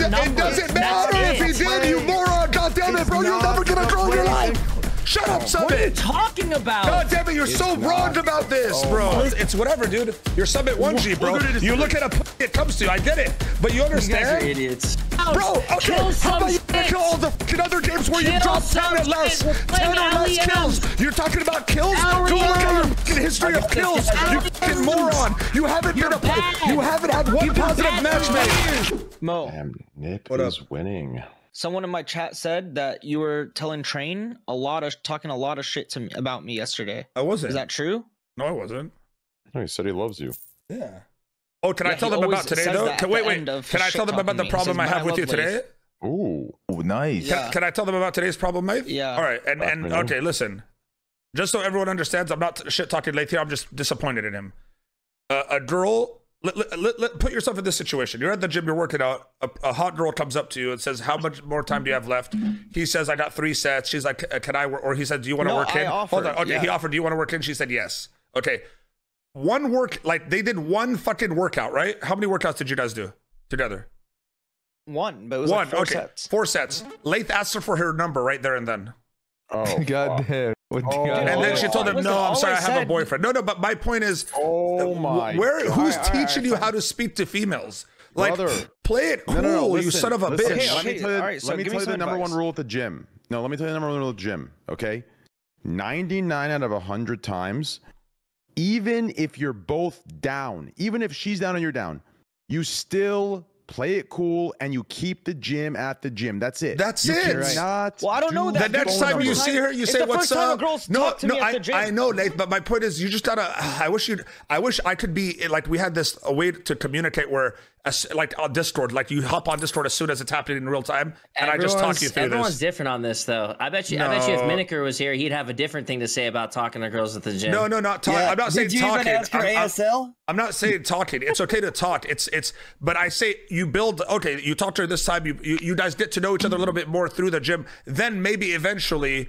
her it doesn't matter if he did, you moron. God damn it, bro. You'll never get a girl in your life. Shut up, What are you Summit. Talking about? God damn it, you're so It's wrong about this, Oh bro. my- It's, it's whatever, dude. You're Summit 1G, bro. Look at it, You look at a p- it comes to you. I get it. But you You guys are understand? idiots. Bro, okay. Kill How some about you shit. kill all the fucking other games where you Kill drop 10 some and less? 10 playing or less kills. You're talking about kills? Go look at LEM. your fucking history of kills. You fucking moron. You haven't You're been a bad. you haven't had one You've positive bad match for made. Mo, Damn, Nick What is up? winning. Someone in my chat said that you were telling Train a lot of talking a lot of shit to me about me yesterday. I wasn't. Is that true? No, I wasn't. No, he said he loves you. Yeah. Oh, can I tell them about today though? Can, wait, wait. Can I tell them about the problem says, I have with you today? Lieth." Ooh. Oh, nice. Can, Yeah. can I tell them about today's problem, mate? Yeah. All right, and Let and me know. okay, listen. Just so everyone understands, I'm not shit talking late here. I'm just disappointed in him. Uh, a girl, let, let, let, let- put yourself in this situation. You're at the gym, you're working out. A, a hot girl comes up to you and says, "How much more time do you have left?" He says, "I got three sets." She's like, "Uh, "Can I?" Work? Or he said, "Do you want to No, work I in?" Hold on. offered, Okay, he offered, "Do you want to work in?" She said, "Yes." Okay. One work, like they did one fucking workout, right? How many workouts did you guys do together? One, but it was One. like four okay, sets. four sets. Lieth asked her for her number right there and then. Oh, God fuck. damn. What Oh. oh God? And then Oh, she told him, "No, I'm sorry, I I have a boyfriend." No, no, but my point is, Oh my. where? God. Who's All right, all right, teaching you how to speak to females? Like, Brother. play it cool, No, no, no, you son of a listen, bitch. Let me tell you, all right, so let me tell you the some number one rule at the gym. No, let me tell you the number one rule at the gym. Okay, ninety-nine out of hundred times, even if you're both down, even if she's down and you're down, you still play it cool and you keep the gym at the gym. That's it. That's you it. Cannot Well, I don't know do that. The next time you see her, you It's say, the "What's first time a up?" girl's no, to no, me at I, the gym. I know, Nate, but my point is, you just gotta. I wish you. I wish I could be like we had this a way to communicate where, as, like on Discord, like you hop on Discord as soon as it's happening in real time, and I just talk Everyone's- you through this. Everyone's this. different on this, though. I bet you. I bet you, if No. Miniker was here, he'd have a different thing to say about talking to girls at the gym. No, no, not talking. I'm not saying Did you talking. even ask for I'm- I'm- ASL? I'm not saying talking. It's okay to talk. It's it's. But I say you build. Okay, you talk to her this time. You you, you guys get to know each other a little bit more through the gym. Then maybe eventually,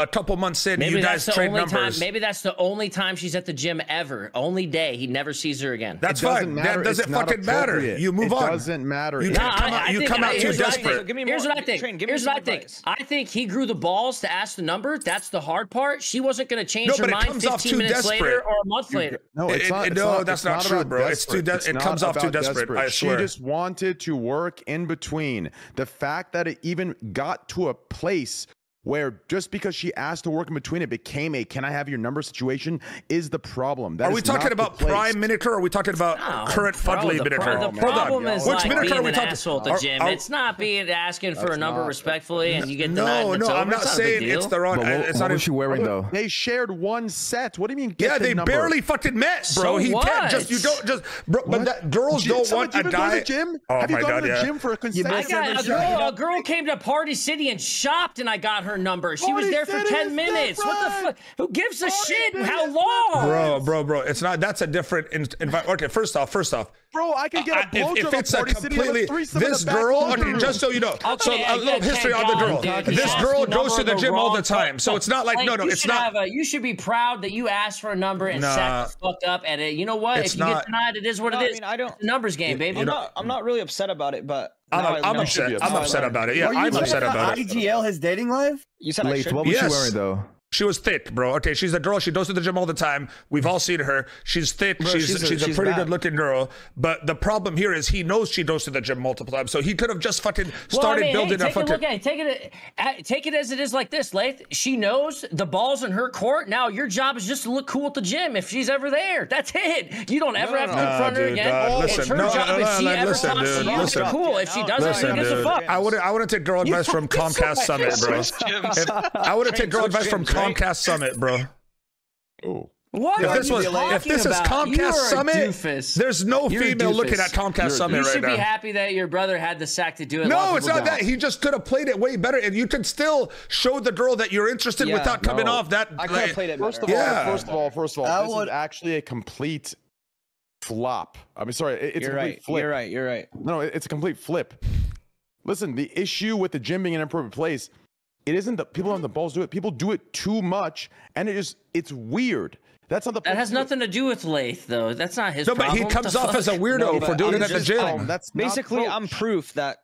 a couple months in, Maybe you that's guys the trade only numbers. time. Maybe that's the only time she's at the gym ever. Only day he never sees her again. That's It doesn't fine. matter. That doesn't It's fucking matter. You move it on. doesn't matter. You No, come I- out- I you think- come out I- too here's what I desperate. think. Give me Here's what I think. Train, give Here's some what I think. I think he grew the balls to ask the number. That's the hard part. She wasn't going to change No, her but it mind comes off 15 too minutes later desperate. or a month later. No, it's not. it- it's no, not- that's it's not true, bro. It's too it comes off too desperate, I She just wanted to work in between. The fact that it even got to a place where just because she asked to work in between, it became a "Can I have your number?" situation is the problem. That Are is we talking about prime Miniker or are we talking about No, current bro, fugly the, pro- the Hold oh, problem on. is Which like Miniker being are we an talking- asshole at the are- are- it's not being asking for a number not- respectfully and you get denied. No, and no, it's I'm over. not It's a big saying it's the wrong. But what, it's what not. was she wearing though? They shared one set. What do you mean? Get yeah, the they number? barely fucking met, bro. So he what? can't just you don't just bro. But that, girls Gym- don't Someone, want you a even go to guy. the gym? Oh Have my you gone god, to the yeah. gym for a I consecutive? got a girl. A girl came to Party City and shopped, and I got her number. She was there for ten is minutes. What the fuck? Who gives a Party shit? City How is long? Bro, bro, bro. It's not. That's a different in, environment. Okay, first off, first off, Bro, I can get a I- if, blowjob if at it's a Party City and completely in this the back girl. Okay, just so you know, so a little history on the girl. dude, This girl goes to the number gym all the wrong time, so it's not like Like, no, no, you it's should not. A, you should be proud that you asked for a number and Nah. set the fuck up at it. You know what? It's if you not- get denied, it is what No, it I mean, I don't- It's a numbers game, baby. I'm not. I'm not really upset about it, but I'm, now I I'm upset. I'm upset. upset about it. Yeah, I'm upset about it. IGL his dating life? You said I Lieth, should. what was Yes. she wearing though? She was thick, bro. Okay, she's a girl. She goes to the gym all the time. We've all seen her. She's thick. Bro, she's she's she's a- a, pretty bad. good looking girl. But the problem here is he knows she goes to the gym multiple times, so he could have just fucking Well, started I mean, building hey, a take a fucking. look at it. Take it, take it as it is, like this, Lieth. She knows the ball's in her court. Now your job is just to look cool at the gym if she's ever there. That's it. You don't ever no, have to no. confront Nah, her dude, again. dog, it's listen, her no, job no, if she no, ever listen, talks dude, to you. listen. Cool. If she doesn't, Listen, who gives a fuck? I would I want to take girl advice from Comcast Summit, bro. I would have taken girl advice from gyms, right? Comcast Summit, bro. Oh. What If are this you was if talking this is about? You Comcast are a Summit, doofus. there's no You're female looking at. Comcast You're a Summit You right should now. be happy that your brother had the sack to do it. No, it's not that. don't. He just could have played it way better, and you can still show the girl that you're interested Yeah, without coming no. off that. I could have like- played it First better. of Yeah. all, first of all, first of all, that this would- is actually a complete flop. I mean, sorry, it- it's You're a complete right. flip. You're right. You're right. No, it- it's a complete flip. Listen, the issue with the gym being an inappropriate place, it isn't that people have the balls to do it. People do it too much, and it is it's weird. That's not the. That has nothing to do with Lieth, though. That's not his No, but he comes off fuck? as a weirdo No, for doing I'm it at the gym. Um, that's Basically. I'm proof that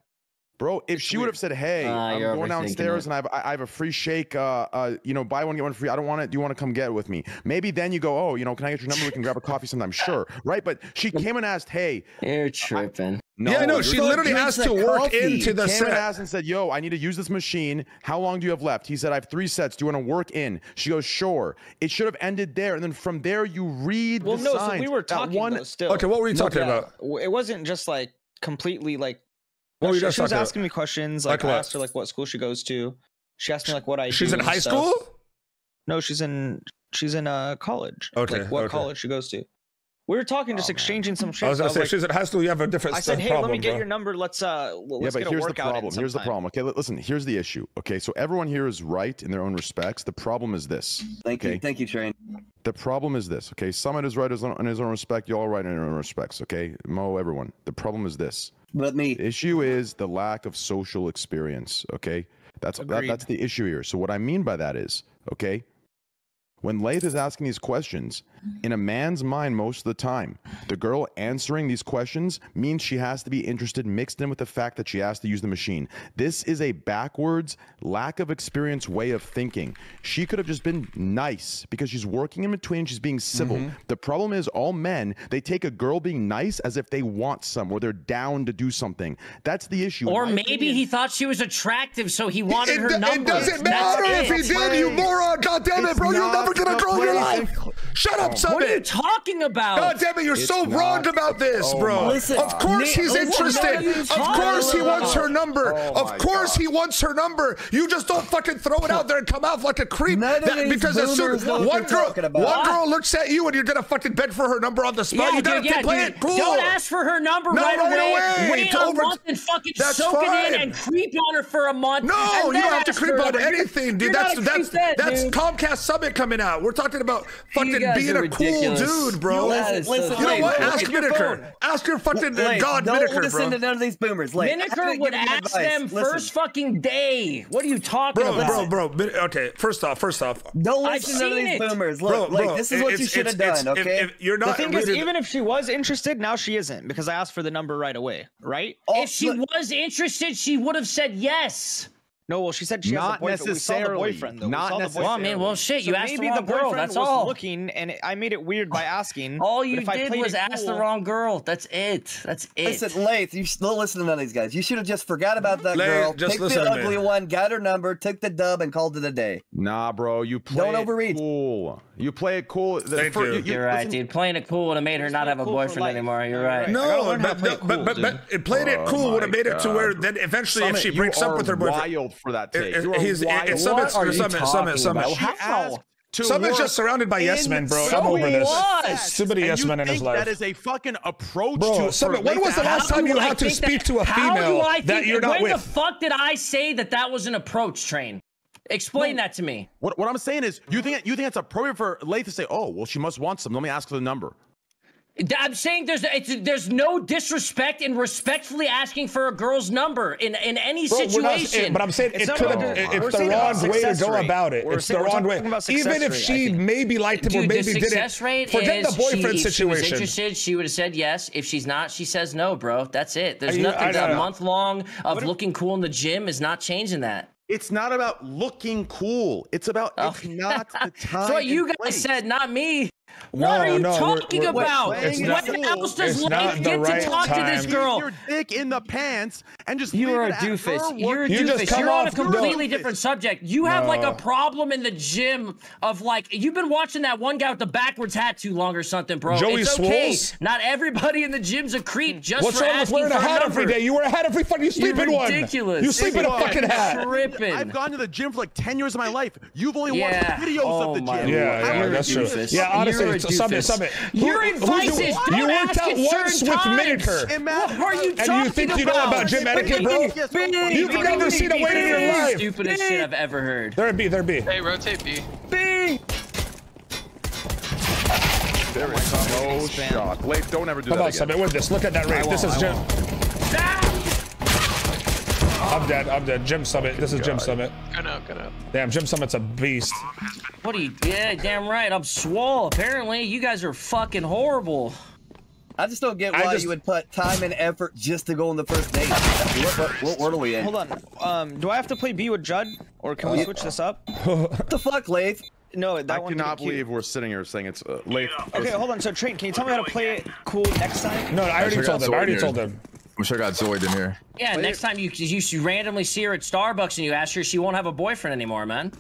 Bro, if she would have said, "Hey, Ah, I'm going downstairs it. and I have, I have a free shake. Uh, uh, you know, buy one get one free. I don't want it. Do you want to come get it with me? Maybe then you go, oh, you know, can I get your number? We can grab a coffee sometime. Sure, right? But she came and asked, "Hey, You're tripping. no, yeah, no, you're she literally drink asked to work coffee. into the came and set. asked and said, "Yo, I need to use this machine. How long do you have left?" He said, "I have three sets. Do you want to work in?" She goes, "Sure." It should have ended there, and then from there you read Well, the no, signs. so we were That talking one. though, still. Okay, what were you talking yeah, about? It wasn't just like completely like. Were she, she was asking me questions. Like Like, I asked her like what school she goes to. She asked me like what I. She's in high stuff. school. No, she's in she's in uh college. Okay, Like what okay. college she goes to. We were talking, just Oh, man. exchanging some shit. I was gonna I say like- she's in high school. You have a different I said, hey, problem, let me get bro. your number. Let's uh, Yeah, let's but get a here's the workout in problem. Here's the problem. Okay, listen. Here's the issue. Okay, so everyone here is right in their own respects. The problem is this. Thank Okay. you, thank you, Train. The problem is this. Okay, Summit is right in his own- in his own respect. Y'all are right in your own respects. Okay, Mo, everyone. The problem is this. Let me, The issue is the lack of social experience. Okay, that's that, that's the issue here. So what I mean by that is, okay, when Lieth is asking these questions, in a man's mind, most of the time, the girl answering these questions means she has to be interested, mixed in with the fact that she has to use the machine. This is a backwards, lack of experience way of thinking. She could have just been nice because she's working in between, she's being civil. Mm-hmm. The problem is, all men, they take a girl being nice as if they want some or they're down to do something. That's the issue. Or my maybe opinion- he thought she was attractive, so he wanted It, her number. it doesn't That's matter if it. he did, you moron. God damn it, bro. You'll never get a the girl in your life. Shut up, oh. Summit. What are you talking about? God damn it, you're It's so wrong about this, Oh bro. Listen, of course he's interested. Of course he wants her number. Oh of course God. he wants her number. You just don't fucking throw it out there and come out like a creep. That- because as soon boomers what one girl, talking about. one girl looks at you and you're gonna fucking beg for her number on the spot. Yeah, you gotta dude, yeah, play dude. it cool. Don't ask for her number No, right, right away. away. Wait To a month and fucking That's soak it fine. in and creep on her for a month. No, you don't have to creep for on anything, dude. That's that's that's. Comcast Summit coming out. We're talking about fucking guys being are a cool dude, bro. Listen, is so listen, You know what? look Ask your Miniker. Ask your fucking Lane, God don't Miniker, listen bro. to none of these boomers. Lane, I'm Miniker would ask advice. them Listen, first fucking day. What are you talking Bro, about? bro, bro. Min- Okay, first off, first off, Don't I've listen to none of seen these it. boomers. bro, Look, bro. like, this is what you should have done, okay? If, if you're not. The thing is, even if she was interested, now she isn't because I asked for the number right away, right? Oh, If she was interested, she would have said yes. No, well, she said she Not has a boyfriend. We saw the necessarily. boyfriend, though. Not we saw the necessarily. Well, I mean, well, shit. So You asked the maybe wrong girl. boyfriend That's was all. looking, and it, I made it weird by asking. All you if I did played was it ask the wrong girl. That's it. That's it. Listen, Lieth, you still listen to none of these guys. You should have just forgot about that Lieth, girl, just picked listen the to me. ugly one, got her number, took the dub, and called it a day. Nah, bro. You play Don't it overreach. cool. You play it cool. The Thank fir- you. You're right, listen, dude. Playing it cool would have made her not have a boyfriend anymore. You're You're right. right. No, gotta learn how to but, play it but, cool, but, but it played it Oh cool would have made it to where then eventually if she breaks up with her boyfriend, wild for that take. it- You are he's it, it's Summit, What are you Summit, Summit, Summit. She How? asked to Summit's just surrounded by yes men, bro. I'm so over this. was. Too many And yes you men in his think life. That is a fucking approach Bro, to Summit, for when was the last time you I had to speak that- to a how do female I that you're not when the fuck did I say that that was an approach train? Explain that to me. What, what I'm saying is, you think you think it's appropriate for Lieth to say, "Oh, well, she must want some. Let me ask for the number." I'm saying there's it's, there's no disrespect in respectfully asking for a girl's number in in any Bro, we're not- eh, situation. but I'm saying It's it not could have. the- It's the wrong way to go rate. about it. We're It's saying- the wrong way. Even if she think. maybe liked him or maybe the didn't, rate forget is the boyfriend she, if she was situation. interested, she would have said yes. If she's not, she says no, bro. That's it. There's I- nothing. That a know. month long of looking cool in the gym is not changing that. It's not about looking cool. It's about Oh. it's not the time. That's what you guys place. said, not me. No, what are you no, we're- talking we're- about? It's when not- else does it's Lane not get right to talk to this girl? Keep your dick in the pants and just you are a at her doofus. You're a You doofus. You're on a off- no. completely different subject. You have like a problem in the gym of like you've been watching that one guy with the backwards hat too long or something, bro. Joey it's okay. Swoles? Not everybody in the gym's a creep just What's for wrong with asking wearing a hat every day? You wear a hat every fucking. You sleep You're in one. ridiculous. You sleep in a fucking hat. tripping. I've gone to the gym for like 10 years of my life. You've only watched videos Oh of the oh gym. Yeah, How yeah, that's true. Yeah, honestly, You're a it's summit, doofus. summit. Your Who- who advice you- is don't you ask worked out once with Miniker. What are you And you talking think you know about gym etiquette, bro? You've never seen a weight in your life. Stupidest shit I've ever heard. There be, there be. Hey, rotate B. B. There is no shot. Blake, don't ever do Come that on, again. Summit, win this. Look at that rate. This is Jim. I'm dead. I'm dead. Jim Summit. This is Jim Summit. Gun out, gun out. Damn, Jim Summit's a beast. What are you? Yeah, damn right. I'm swole. Apparently, you guys are fucking horrible. I just don't get why just- you would put time and effort just to go on the first date. what, what, what world are we in? Hold on. Um, do I have to play B with Judd, or can we Uh, switch this up? What the fuck, Lieth? No, that I one. I cannot didn't believe we're sitting here saying it's uh, late. Okay, hold on. So, Train, can you tell me how to play it cool next time? No, I already sure told got him. I already told here. him. We should have got Zoid in here. Yeah, next time you you should randomly see her at Starbucks and you ask her, she won't have a boyfriend anymore, man.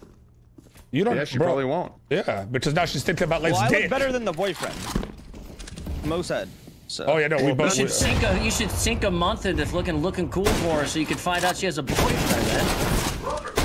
You don't. Yeah, she bro. probably won't. Yeah, because now she's thinking about Well, Late's I date. look better than the boyfriend. Mo said. So. Oh yeah, no, we You both. should sink a you should sink a month into looking looking cool for her so you can find out she has a boyfriend, man.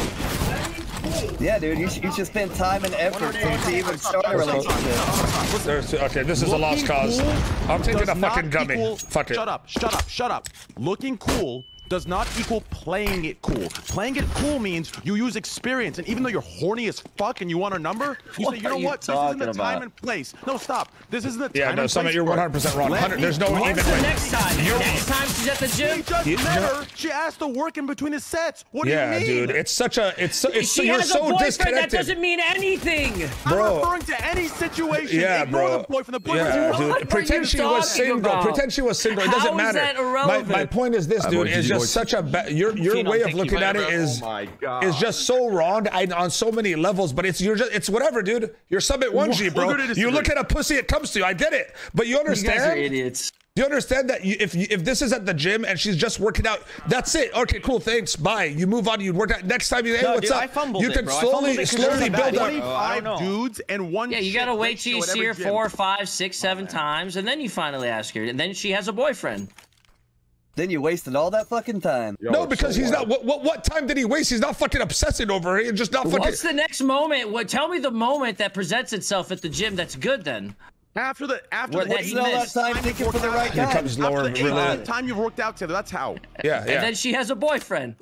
Yeah, dude, you should, you should spend time and effort to, to even start a relationship. There's, okay, this is a lost Looking cause. cool I'm taking does a fucking gummy. equal- Fuck it. Shut up, shut up, shut up. Looking cool does not equal playing it cool. Playing it cool means you use experience, and even though you're horny as fuck and you want a number, you What say, you are know you what? This isn't the time about? and place. No, stop. This isn't the Yeah, time no, and Summit, place. you're 100% wrong. 100 there's no talk. even When's the way. next time? You're- Next time she's at the She gym. just You- met no. her. She asked to work in between the sets. What do Yeah, you mean? Yeah, dude, it's such a, it's, so, it's so, She you're has a so boyfriend. That doesn't mean anything. I'm referring to any situation. Yeah, Ignore bro. the boyfriend. The boyfriend's yeah, dude. Pretend she was single. Pretend she was single. It doesn't is matter. that my, irrelevant? my point is this, dude. Is G boy. such a ba- your your Phenom, way of looking at it is Oh my God. is just so wrong I, on so many levels. But it's you're just it's whatever, dude. You're Summit One G, bro. You look at a pussy, it comes to you. I get it, but you You guys are understand. idiots. You understand that you, if you, if this is at the gym and she's just working out, that's it. Okay, cool. Thanks. Bye. You move on. You work out. Next time you hey, No, what's dude, up? I fumbled you it, can bro. Slowly it 'cause slowly build up. Twenty- oh, I 25 know. dudes and one. Yeah, you gotta wait till you see her gym. four, five, six, seven times, and then you finally ask her, and then she has a boyfriend. Then you wasted all that fucking time. Yo, No, because so he's wild. not. What, what what time did he waste? He's not fucking obsessing over it. He's just not fucking. What's the next moment? What? Tell me the moment that presents itself at the gym that's good. Then After the after What- the that Wasted he missed. time thinking for the right Here guy. comes lower after the relay. 18th time you've worked out together. That's how. Yeah, and then she has a boyfriend.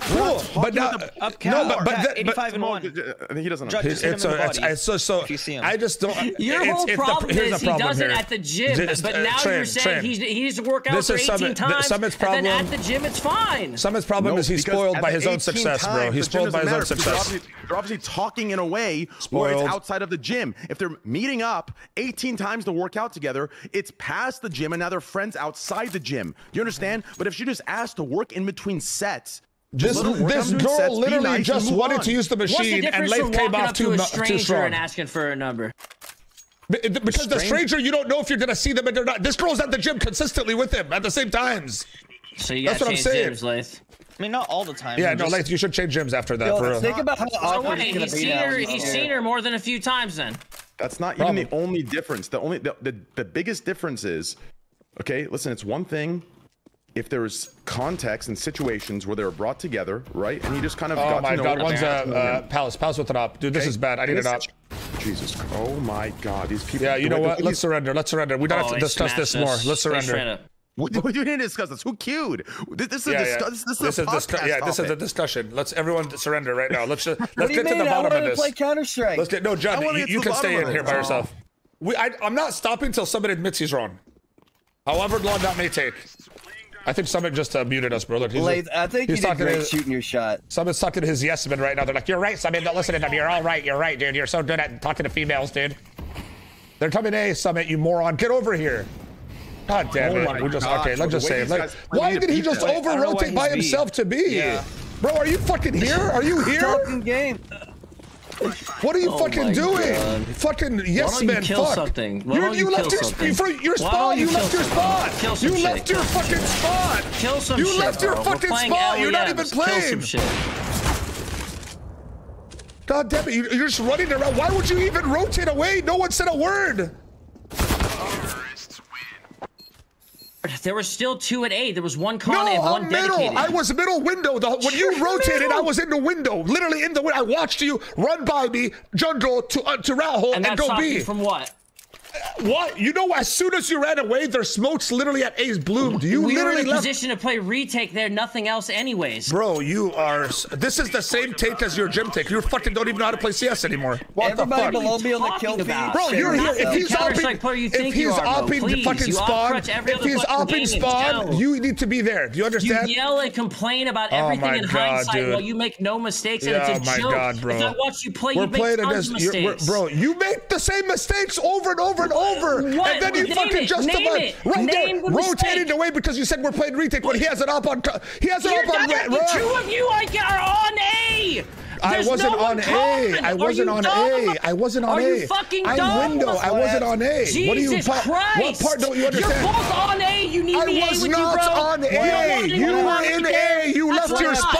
Cool, but now, Up no, but but, Cat, that- but 85 and one. Uh, He doesn't know. Judge- it's, Just hit it's, a, it's, it's so so. if you. I just don't. Your it's, whole it's problem the, here's is the he problem does it here. at the gym, Just, but uh, now Tran, you're saying Tran. he's he needs to work out This for is 18 Summit- th- times, Summit's and then at the gym it's fine. Summit's problem No, is he's spoiled by his own 18 success, bro. He's spoiled by his own success. They're obviously, they're obviously talking in a way where it's outside of the gym. If they're meeting up 18 times to work out together, it's past the gym and now they're friends outside the gym. Do you understand? But if she just asked to work in between sets, This, let this girl sets, literally nice just wanted on. to use the What's the machine, and difference Lieth came off up too, to a too stranger strong. and asking for a number? Because the stranger, you don't know if you're gonna see them and they're not. This girl's at the gym consistently with him at the same times. So you That's got what I'm change saying. gyms, Lieth. I mean, not all the time. Yeah, I'm no, just- Lieth, you should change gyms after that. for real. think about how So awkward wait, he's seen now. her. He's she's seen her more than a few times. Then That's not Problem. even the only difference. The only the, the, the biggest difference is, okay, listen, it's one thing if there's context and situations where they were brought together, right? And you just kind of Oh got my to know god, one's the uh, uh. Palace. Palace with an op. Dude, this Okay? is bad. I need an op. Jesus, Christ. oh my God, these people. Yeah, you know what? Let's surrender. Let's surrender. We don't have Oh, to discuss smashed this more. Let's surrender. up. What, what do you need to discuss this? Who queued? This, this is a Yeah, yeah. discuss, this, this is a discu- podcast yeah, this is a discussion. Let's everyone surrender right now. Let's just, let's What do get to the bottom of this. play Counter Strike. Let's get no, John. You, you can stay in here by yourself. We, I, I'm not stopping until somebody admits he's wrong. However long that may take. I think Summit just uh, muted us, brother. He's, Lieth, I think you he's did talking great to- shooting your shot. Summit's talking to his yes men right now. They're like, "You're right, Summit. Don't listen to them. You're all right. You're right, dude. You're so good at talking to females, dude." They're coming, "Hey, Summit, you moron, get over here." God damn Oh it. my We just gosh, okay. Let's just say it. Like, why did he just them. I don't know over why rotate by B. himself to be? Yeah. Bro, are you fucking here? Are you here? Talking game. What are you Oh fucking doing? God. Fucking yes you man. kill fuck. something? Why don't you you left your something? your spot. You you left your spot. Kill some You left your fucking spot. Kill some You shit. left your bro. Fucking playing spot. You're not even LEMs. Kill some playing. shit. God damn it! You're just running around. Why would you even rotate away? No one said a word. There was still two at eight. There was one No, and one I'm middle. dedicated. I was middle window. The, when you You're rotated, I was in the window, literally in the window. I watched you run by me, jungle to uh, to route hole, and and, go B. from what? What? You know, as soon as you ran away, their smokes literally at Ace A's Do You we were literally in a left. position to play retake there, nothing else, anyways. Bro, you are. This is the same take as your gym take. You fucking don't even know how to play CS anymore. What Everybody the fuck? below me on the kill feed. Bro, you're here. If yourself. he's Counter-Strike opping, player you if think he's you are, opping the fucking you spawn, if he's fucking opping game, spawn, you need to be there. Do you understand? You yell and complain about Oh everything my in God, hindsight dude. while you make no mistakes, and Yeah, it's a oh my joke. God, bro. If I watch you play, We're you make playing tons against, of you're, mistakes. bro. You make the same mistakes over and over and over, What? and then you Name fucking it. justify Name it. right Name there, rotating away because you said we're playing retake when he has it up on he has it You're up on red. the uh, two of you are on A. I wasn't no on A. I Are wasn't on dumb? A. I wasn't on Are A. you fucking I'm dumb? window. I wasn't on A. Jesus what do you Christ! What part don't you understand? You're both on A. You need I me A with not you, bro. on You A. to You were in A. A. You left your spot.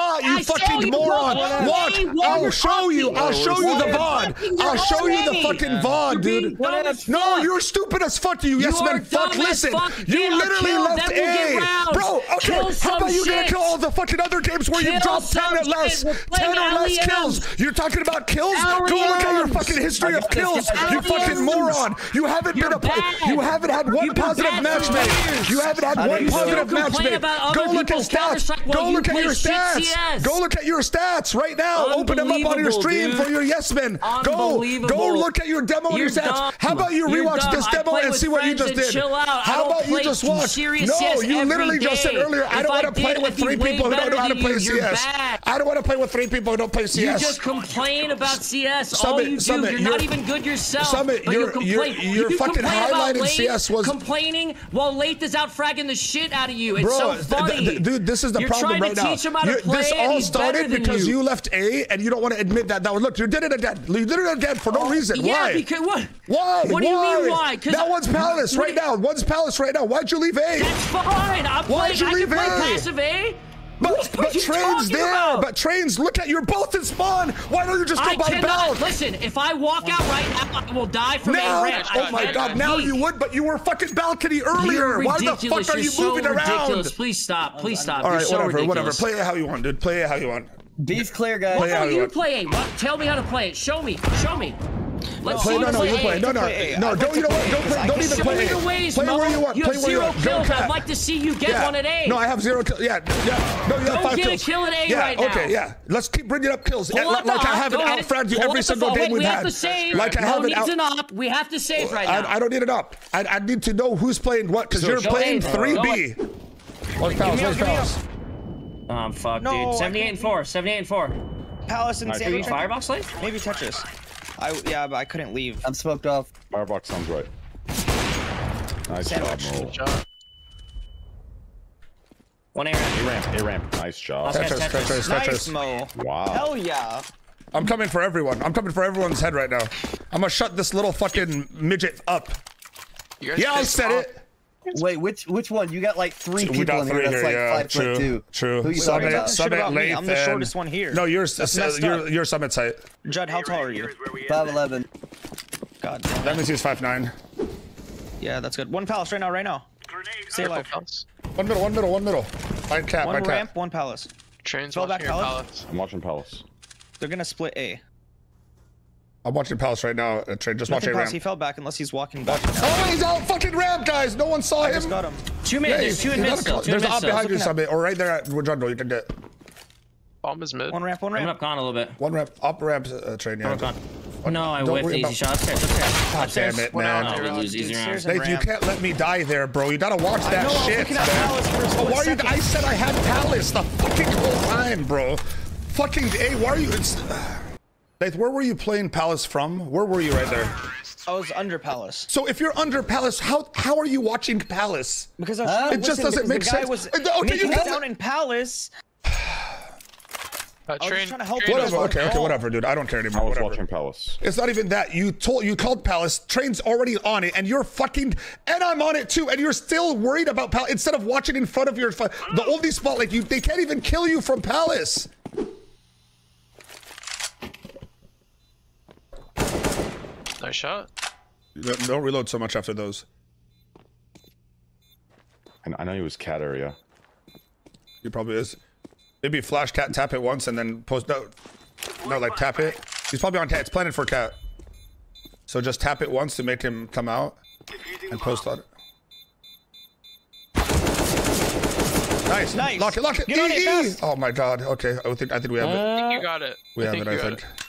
You I saw fucking moron. Watch. I'll show you. I'll show you the VOD. I'll show you the fucking VOD, dude. No, you're stupid as fuck. You yes man. Fuck. Listen. You literally left A. Bro, okay. How about you gonna kill all the fucking other games where you dropped 10 some or less? 10 or less kills. You're talking about kills? Go look at your fucking history of kills. You fucking moron. You haven't been a you haven't had one positive match made. You haven't had one positive match made. Go look at stats. Go look at your stats. CS. Go look at your stats right now. Open them up on your stream dude. for your yes men. Go go look at your demo and your stats. dumb. How about you rewatch dumb. this demo and see what you just did? chill out. How about you just watch? serious No, you literally just said earlier I don't want to play with three people who don't know how to play. CS. I don't want to play with three people who don't play CS. You just complain about CS. All you do, Summit, you're, you're- not even good yourself. Summit, but you're- you complain. you're- your you fucking complain about highlight in CS was- complaining while Lieth is out fragging the shit out of you. It's Bro, so funny, th- dude, this is the you're problem trying to. Teach him how to play, this and all he's better started because you. you. left A and you don't want to admit that. That was look, you did it again. You did it again for no oh, reason. Yeah, why? because what? Why? What do you mean why? that one's Palace right you- now. One's Palace right now. Why'd you leave A? That's fine. I'm Why'd playing. you I leave can play passive A. But, What but are you trains there. about? But trains, look at you're both in spawn. Why don't you just go I by cannot belt? listen. If I walk out right now, I will die from Now, a ramp. oh I my god, now you would, but you were fucking balcony earlier. Why the fuck are You're you so moving ridiculous. around? Please stop. Please stop. All You're so whatever, whatever. ridiculous. Play it how you want, dude. Play it how you want. Beast clear, guys. What Play it how about you you want. play it? What? Tell me how to play it. Show me. Show me. Let's Play, no, no, play you play. No, no, play no. Don't you know what? Don't, A, play, 'cause I don't even play me your ways, Play where you want. You Play have where you zero want. Kills. I'd like to see you get Yeah. one at A. No, I have zero kills. Yeah, yeah. No, you have Go five get a kill at A yeah, right now. okay, yeah. Let's keep bringing up kills. Pull like I haven't Go ahead. outfragged you every single game we've we had. have to save. Like I Mo haven't needs out. an op. We have to save right now. I, I don't need it up. I, I need to know who's playing what because you're playing 3B. What's Palace? What's Palace? Um, fuck, No, dude. 78 and 4. 78 and 4. Palace and Are you Sandwich. Firebox late? Maybe Tetris. I yeah, but I couldn't leave. I'm smoked off. Firebox sounds right. Nice Sandwich. job, Mo. One A ramp. A ramp, A ramp. Nice job. Okay. Tetris, Tetris. Tetris, Nice, Tetris. Mo. Wow. Hell yeah. I'm coming for everyone. I'm coming for everyone's head right now. I'm gonna shut this little fucking midget up. You guys Yeah, I said off. it. Wait, which which one? You got like three We people got in three here that's here. like Yeah, five true. foot two. True. Who you Summit, talking about? Summit, about me. I'm the shortest one here. No, you're That's uh, messed you're up. you're Summit's height. Judd, how tall are you? Five eleven. God damn. That means he's five nine. Yeah, that's good. One palace right now, right now. Stay alive. Palace. One middle, one middle, one middle. Right cap, One right ramp, cap. one palace. Trains Fell watching back your palace? palace. I'm watching Palace. They're gonna split A. I'm watching Palace right now. Uh, Trey, just watch Nothing a palace. He fell back unless he's walking back. Oh, he's out fucking ramp, guys. No one saw I him. just got him. Two mid. Yeah, two in he's mid got a still. call- Two in There's mid an op behind you, looking at- Summit, or right there at Jungle. You can get Bomb is mid. One ramp, one Coming ramp. up con a little bit. one ramp, up ramp uh, train. Yeah. Coming up. No, I Don't whiffed easy about- shot. Upstairs, upstairs. God upstairs. damn it, man. out. No, lose easy Dude, rounds. you can't let me die there, bro. You gotta watch that know, I was shit, looking at man. Palace for a But split why are you? I said I had Palace the fucking whole time, bro. Fucking hey, why are you? It's, Nathan, where were you playing Palace from? Where were you right there? I was under palace So if you're under Palace, how how are you watching Palace? because I was, Huh? It just listen, doesn't make the guy sense. Was Uh, okay, making you it down in palace. Uh, was train, just trying to help train Whatever. Whatever. Okay. Okay. Whatever, dude. I don't care anymore. I anymore. was Whatever. watching Palace. It's not even that. You told you called Palace. Train's already on it, and you're fucking. And I'm on it too, and you're still worried about Palace instead of watching in front of your. The only spot like you, they can't even kill you from Palace. Nice shot. Don't don't reload so much after those. And I know he was cat area. He probably is. Maybe flash cat, tap it once, and then post. No, no, like tap it. He's probably on cat. It's planted for cat. So just tap it once to make him come out, and post on it. Nice. Nice. Lock it. Lock it. Get on it E, E. fast. Oh my god. Okay. I think I think we have it. I think you got it. We I have think it. I got think.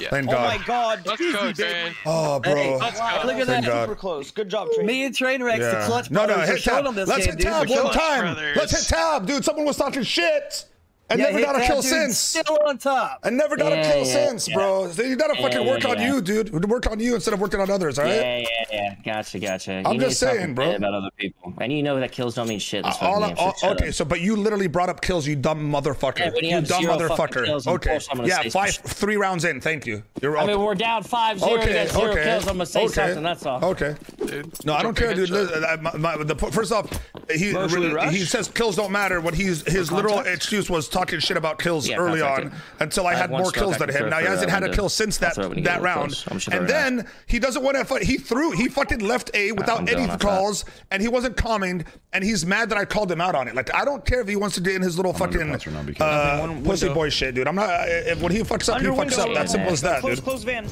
It. Yeah. Thank Oh God. my god. Let's Easy, go, baby. Train. Oh, bro. Hey, Let's Wow, go. Look at Thank that. God. Super close. Good job, Train. Me and Trainwreck's the Yeah. clutch No, no, hit tab. on this Let's game, hit dude. tab one time. brothers. Let's hit tab, dude. Someone was talking shit. And Yeah, never got a kill dude since. Still on top. And never got a kill yeah, since, yeah. bro. You gotta fucking Yeah, work on you, dude. Work on you instead of working on others, all right? Yeah, yeah, yeah. Gotcha, gotcha. You I'm need to just saying, bro. About other people, and you know that kills don't mean shit. in this All, fucking all- so okay, up. so but you literally brought up kills, you dumb motherfucker. Yeah, you you dumb motherfucker. kills, okay, course I'm gonna yeah, five, shit. three rounds in. Thank you. You're I mean, we're down 5 0. Okay, zero okay, kills. I'm gonna say okay, something. That's all. Okay. Dude, No, I don't care, dude. Listen, I- my- my- the, first off, he Bro, should we rush? he says kills don't matter What he's his literal excuse was talking shit about kills Yeah, early on until I, I had more kills than him. Now he hasn't had a kill since that throw it when you that round. close. I'm just And then he doesn't want to. Fight he threw. He fucking left A without I'm any going off that. calls, and he wasn't calming, and he's mad that I called him out on it. Like I don't care if he wants to do it in his little under fucking pressure now, be careful. uh, pussy window. boy shit, dude. I'm not. If, when he fucks up, Under he fucks window. up. That simple as that, Close, dude. close van.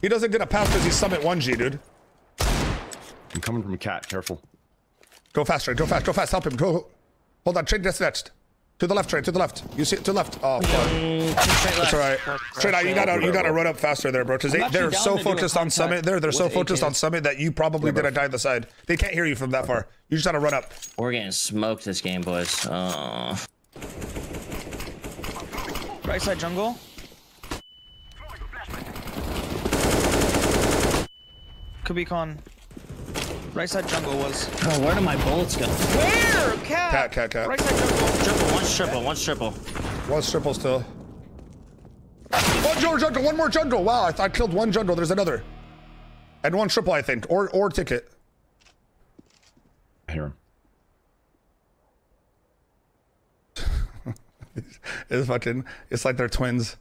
He doesn't get a pass because he's summit one G, dude. I'm coming from a cat. Careful. Go faster. Go fast. Go fast. Help him. Go. Hold on. Train just next. To the left, train. To the left. You see it? To the left. Oh, fuck. That's all right. Straight out. You gotta, you gotta run up faster there, bro. Because they, they're so to do a focused on contact summit. There, they're so focused on summit that you probably didn't die on the side. They can't hear you from that far. You just gotta run up. We're getting smoked this game, boys. Uh, Right side jungle. Could be con. Right side jungle was. oh, where do my bullets go? Where? Cat. Cat, cat, cat. Right side jungle. Triple, one triple, one triple. One triple still. One jungle, jungle, one more jungle. Wow, I, I killed one jungle. There's another. And one triple, I think. Or or ticket. I hear him. It's fucking. It's like they're twins.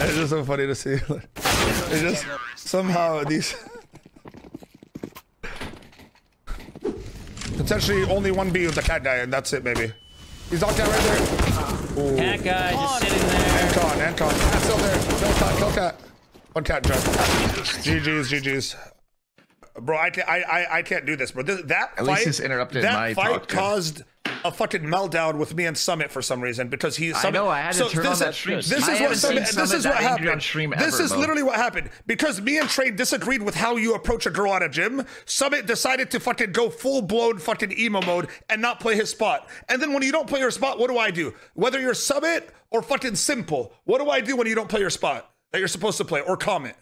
It's just so funny to see. It's just somehow these. Potentially only one B with the cat guy, and that's it, maybe. He's on cat right there. Ooh. Cat guy just sitting there. Ancon, Ancon. Cat's still there. Kill cat, kill cat. One cat jump. GG's, GG's. Bro, I can't, I, I, I can't do this, bro. This, that At fight, least this interrupted that my fight talk, yeah. caused a fucking meltdown with me and Summit for some reason because he. Summit, know, I had to turn this on that is, stream. This is haven't what Summit. This is what happened. stream this ever, is literally what happened because me and Trey disagreed with how you approach a girl at a gym. Summit decided to fucking go full blown fucking emo mode and not play his spot. And then when you don't play your spot, what do I do? Whether you're Summit or fucking s1mple, what do I do when you don't play your spot that you're supposed to play or comment?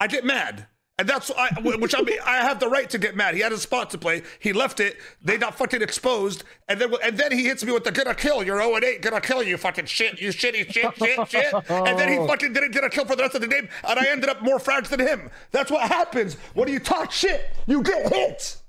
I get mad. And that's I, which I mean, I have the right to get mad. He had a spot to play. He left it. They got fucking exposed. And then and then he hits me with the gonna kill. You're 0 and 8. Gonna kill you, fucking shit. You shitty shit, shit, shit. And then he fucking didn't get a kill for the rest of the game. And I ended up more frags than him. That's what happens when you talk shit. You get hit.